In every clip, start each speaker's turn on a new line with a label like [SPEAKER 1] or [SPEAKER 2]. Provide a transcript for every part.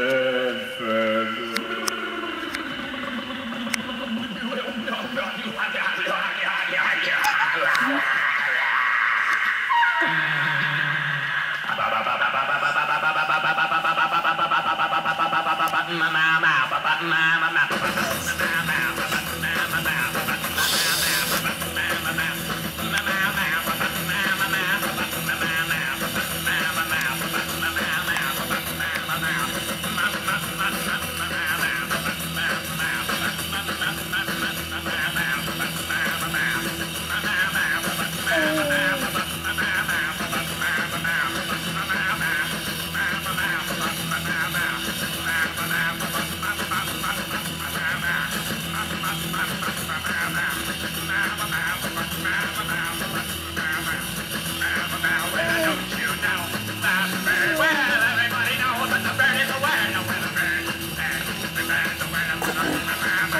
[SPEAKER 1] Joseph.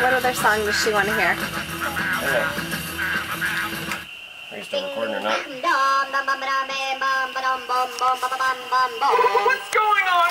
[SPEAKER 1] What other song does she want to hear?
[SPEAKER 2] Yeah. Are you still recording or not?
[SPEAKER 3] What's going on?